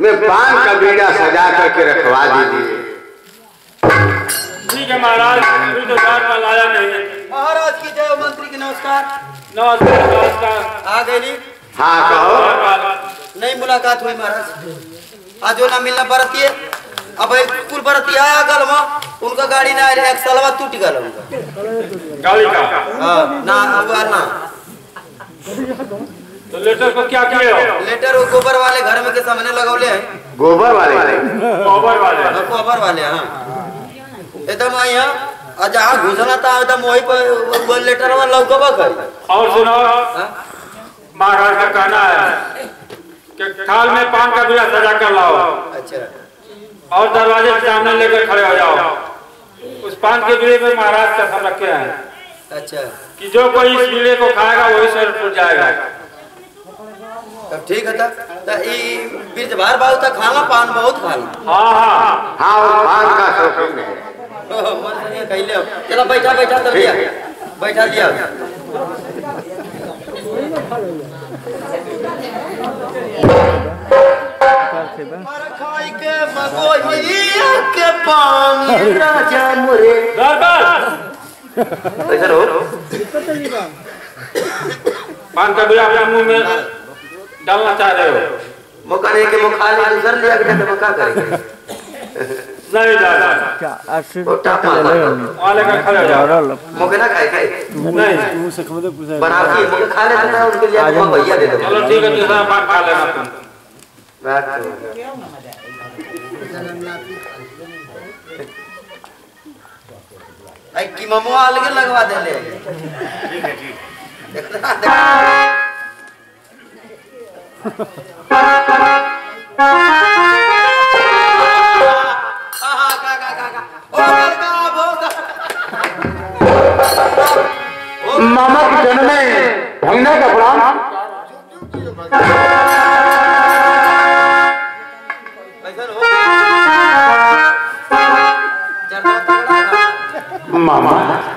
में पान का बीड़ा सजा करके रखवा दीजिए। ठीक है महाराज अभी तो द्वार पर लाया नहीं है। महाराज की जय मंत्री की नमस्कार। नमस्कार नमस्कार। आ गई नी हाँ कहो। नहीं मुलाकात हुई महाराज। आज जो ना मिलना बरती है अब एक कुल बरती आया गल में उनका गाड़ी ना आया एक सालवा टूट गल गाड़ी का? हाँ, ना हुआ ना। तो लेटर को क्या किए हो? लेटर वो गोबर वाले घर में के सामने लगौले हैं। गोबर वाले? गोबर वाले। हाँ, गोबर वाले हाँ। एकदम आई यहाँ और जहाँ घुसना था एकदम वही पर वो लेटर में लौकबा कर। और सुनो महाराज का कहना है कि थाल में पान का बीड़ा सजा कर लाओ। अच्छा। और दरवाजे के सामने लेकर खड़े हो जाओ। उस पान के बीड़े में महाराज का सब रखे हैं। अच्छा। कि जो कोई इस बीड़े को खाएगा वही स्वर्गपुर जाएगा। तब ठीक है तब तो ई बीज बार बार तक खाना पान बहुत खाना हाँ हाँ हाँ। वो पान का शौकीन है। मन से कहले चलो बैठा बैठा दिया बैठा दिया खाई के मगोहिया के पानी राजा मोरे दरबार। कैसे हो पान का अपने मुँह में। डालना चाह रहे हो। मौका नहीं के मुखा ले दूसर लिया के तो मौका करेंगे? नहीं दादा वो टापा वहाँ लेकर खड़े हो जाओ मौके ना खाए खाए। नहीं। बनाती मौके खा लेते ना उनके लिए तो भैया दे दो। चलो ठीक है दूसरा पान खा लेना। तुम बात तो आई की ममो अलग लगवा दे ले ठीक है ठीक। मामा की जन्म में भंगना का प्रणाम मामा।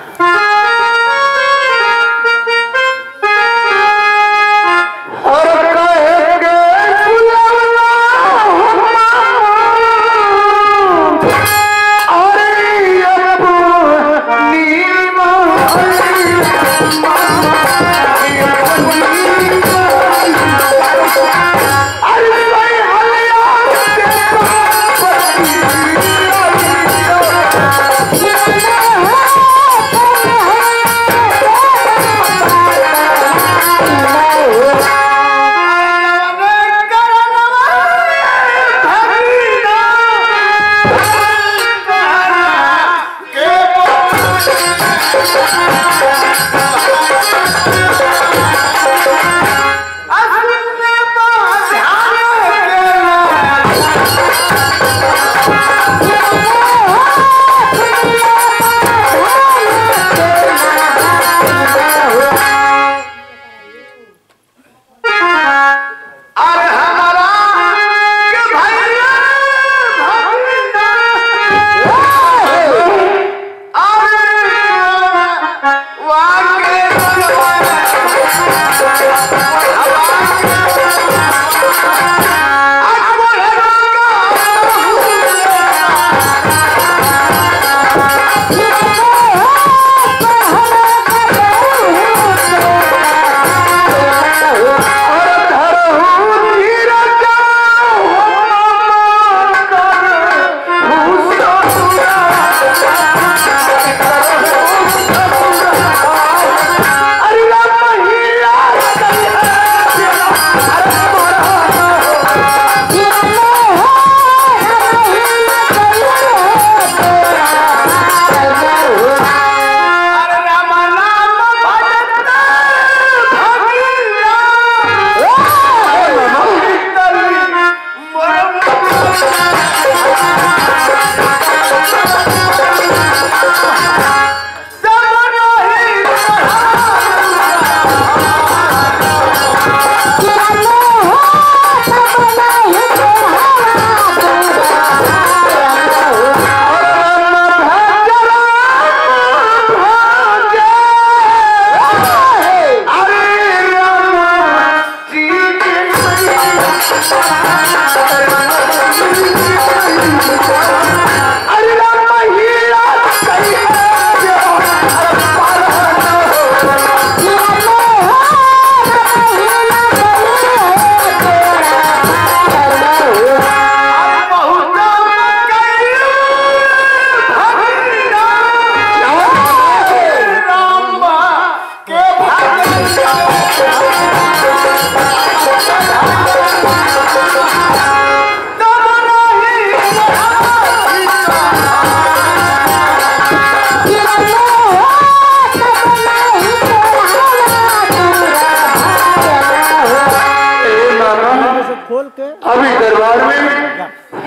खोल के। अभी दरबार में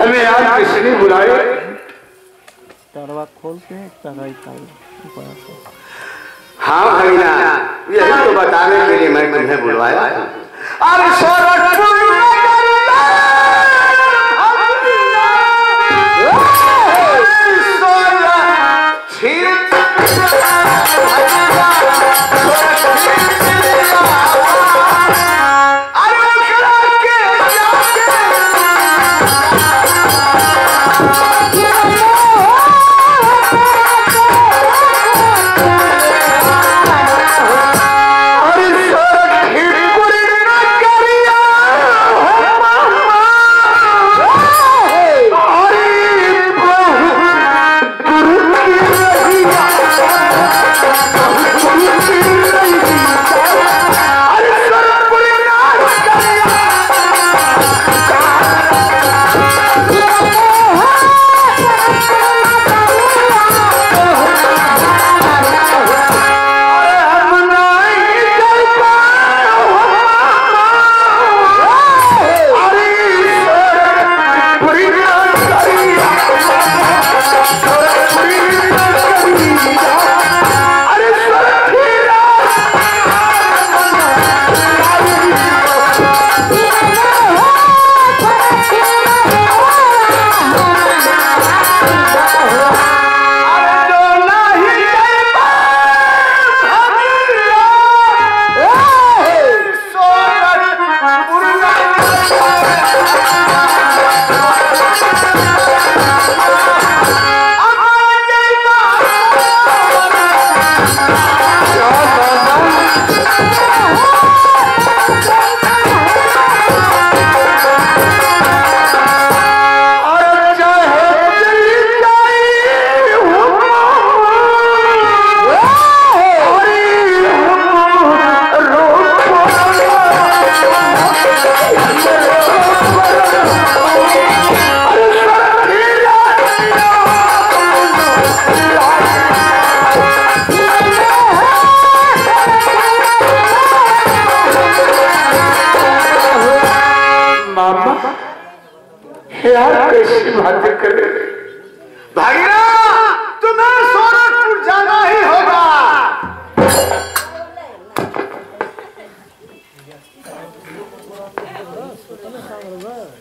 हमें आज किसने बुलाया। दरवा खोल के हाँ भाई ना हाँ यही तो बताने के लिए मैं तुम्हें बुलवाया। अब सोरठपुर यार कैसी बातें कर भाईरा तुम्हें सोनकपुर जाना ही होगा। और